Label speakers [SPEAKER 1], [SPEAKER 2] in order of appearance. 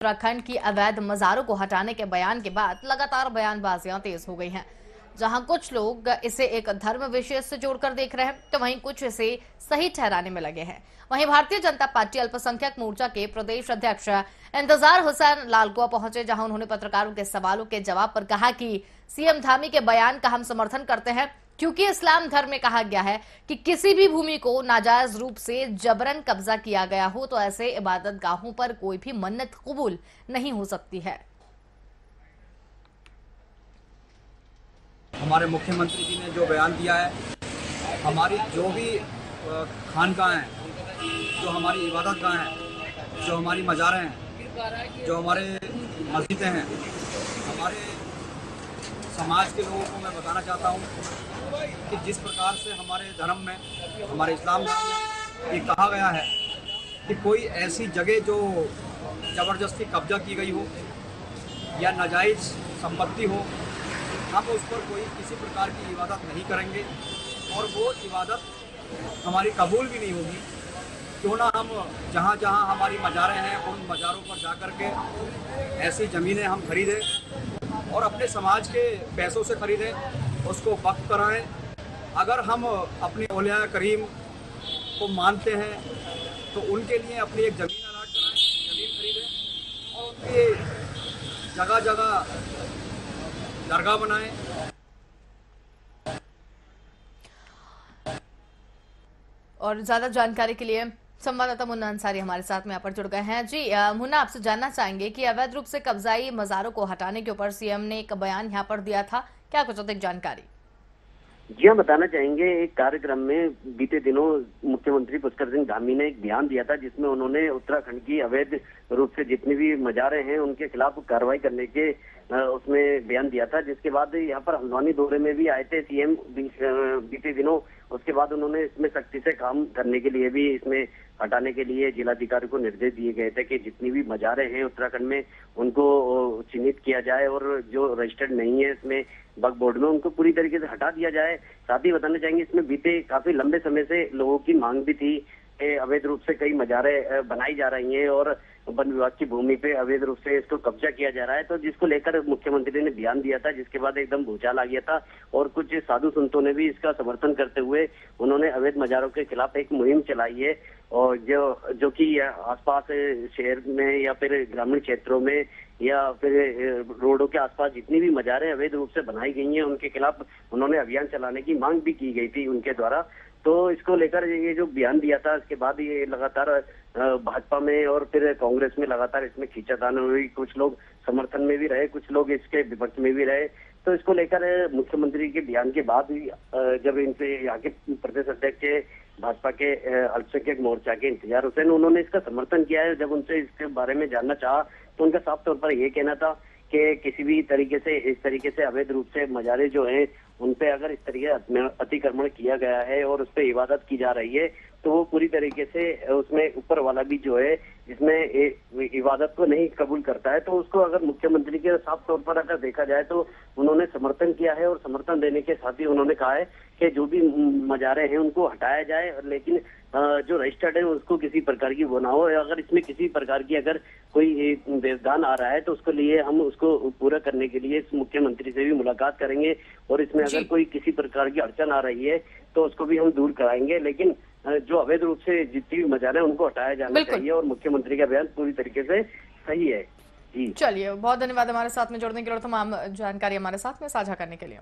[SPEAKER 1] उत्तराखंड की अवैध मजारों को हटाने के बयान के बाद लगातार बयानबाजियाँ तेज हो गई हैं। जहाँ कुछ लोग इसे एक धर्म विशेष से जोड़कर देख रहे हैं तो वहीं कुछ इसे सही ठहराने में लगे हैं। वहीं भारतीय जनता पार्टी अल्पसंख्यक मोर्चा के प्रदेश अध्यक्ष इंतज़ार हुसैन लालकुआ पहुँचे, जहाँ उन्होंने पत्रकारों के सवालों के जवाब पर कहा कि सीएम धामी के बयान का हम समर्थन करते हैं क्योंकि इस्लाम धर्म में कहा गया है कि किसी भी भूमि को नाजायज रूप से जबरन कब्जा किया गया हो तो ऐसे इबादत गाहों पर कोई भी मन्नत कबूल नहीं हो सकती है।
[SPEAKER 2] हमारे मुख्यमंत्री जी ने जो बयान दिया है, हमारी जो भी खानगाह हैं, जो हमारी इबादत गाह हैं, जो हमारी मज़ारें हैं, जो हमारे मस्जिदें हैं, हमारे समाज के लोगों को मैं बताना चाहता हूँ कि जिस प्रकार से हमारे धर्म में, हमारे इस्लाम धर्म में ये कहा गया है कि कोई ऐसी जगह जो ज़बरदस्ती कब्जा की गई हो या नाजायज़ संपत्ति हो, हम उस पर कोई किसी प्रकार की इबादत नहीं करेंगे और वो इबादत हमारी कबूल भी नहीं होगी। क्यों ना हम जहाँ जहाँ हमारी मज़ारें हैं, उन मज़ारों पर जा कर के ऐसी ज़मीनें हम खरीदें और अपने समाज के पैसों से खरीदें, उसको वक्त कराएँ। अगर हम अपने ओलिया करीम को मानते हैं तो उनके लिए अपनी एक ज़मीन अलाट कराएँ ज़मीन खरीदें और उनकी जगह जगह दरगाह बनाएँ।
[SPEAKER 1] और ज़्यादा जानकारी के लिए संवाददाता मुन्ना अंसारी हमारे साथ में यहाँ पर जुड़ गए हैं। जी मुन्ना, आपसे जानना चाहेंगे कि अवैध रूप से कब्जाई मजारों को हटाने के ऊपर सीएम ने एक बयान यहाँ पर दिया था। क्या कुछ अधिक जानकारी?
[SPEAKER 3] जी, हम बताना चाहेंगे, एक कार्यक्रम में बीते दिनों मुख्यमंत्री पुष्कर सिंह धामी ने एक बयान दिया था, जिसमें उन्होंने उत्तराखंड की अवैध रूप से जितनी भी मजारे हैं, उनके खिलाफ कार्रवाई करने के उसमें बयान दिया था। जिसके बाद यहाँ पर हल्द्वानी दौरे में भी आए थे सीएम बीते दिनों उसके बाद उन्होंने इसमें सख्ती से काम करने के लिए भी, इसमें हटाने के लिए जिलाधिकारी को निर्देश दिए गए थे कि जितनी भी मजारे हैं उत्तराखंड में, उनको चिन्हित किया जाए और जो रजिस्टर्ड नहीं है इसमें, बग बोर्ड में उनको पूरी तरीके से हटा दिया जाए। साथ ही बताना चाहेंगे, इसमें बीते काफ़ी लंबे समय से लोगों की मांग भी थी अवैध रूप से कई मजारे बनाई जा रही हैं और वन विभाग की भूमि पे अवैध रूप से इसको कब्जा किया जा रहा है। तो जिसको लेकर मुख्यमंत्री ने बयान दिया था, जिसके बाद एकदम भूचाल आ गया था और कुछ साधु संतों ने भी इसका समर्थन करते हुए उन्होंने अवैध मजारों के खिलाफ एक मुहिम चलाई है और जो जो कि आसपास शहर में या फिर ग्रामीण क्षेत्रों में या फिर रोडों के आसपास जितनी भी मजारें अवैध रूप से बनाई गई हैं, उनके खिलाफ उन्होंने अभियान चलाने की मांग भी की गई थी उनके द्वारा। तो इसको लेकर ये जो बयान दिया था, इसके बाद ये लगातार भाजपा में और फिर कांग्रेस में लगातार इसमें खींचातान हुई। कुछ लोग समर्थन में भी रहे, कुछ लोग इसके विपक्ष में भी रहे। तो इसको लेकर मुख्यमंत्री के बयान के बाद जब इनसे यहाँ के प्रदेश अध्यक्ष के, भाजपा के अल्पसंख्यक मोर्चा के इंतज़ार हुसैन, उन्होंने इसका समर्थन किया है। जब उनसे इसके बारे में जानना चाहा तो उनका साफ़ तौर पर यह कहना था कि किसी भी तरीके से, इस तरीके से अवैध रूप से मजारे जो हैं, उन पे अगर इस तरीके अतिक्रमण किया गया है और उस पर इबादत की जा रही है तो वो पूरी तरीके से उसमें ऊपर वाला भी जो है इसमें इबादत को नहीं कबूल करता है। तो उसको अगर मुख्यमंत्री के साफ़ तौर पर अगर देखा जाए तो उन्होंने समर्थन किया है और समर्थन देने के साथ ही उन्होंने कहा है कि जो भी मजारे हैं उनको हटाया जाए। और लेकिन जो रजिस्टर्ड है उसको किसी प्रकार की वो ना हो। अगर इसमें किसी प्रकार की अगर कोई व्यवधान आ रहा है तो उसको लिए हम उसको पूरा करने के लिए मुख्यमंत्री से भी मुलाकात करेंगे। और इसमें अगर कोई किसी प्रकार की अड़चन आ रही है तो उसको भी हम दूर कराएँगे। लेकिन जो अवैध रूप से जितनी भी मज़ा है उनको हटाया जाना चाहिए और मुख्यमंत्री का बयान पूरी तरीके से सही है।
[SPEAKER 1] चलिए बहुत धन्यवाद हमारे साथ में जुड़ने के लिए और तमाम जानकारी हमारे साथ में साझा करने के लिए।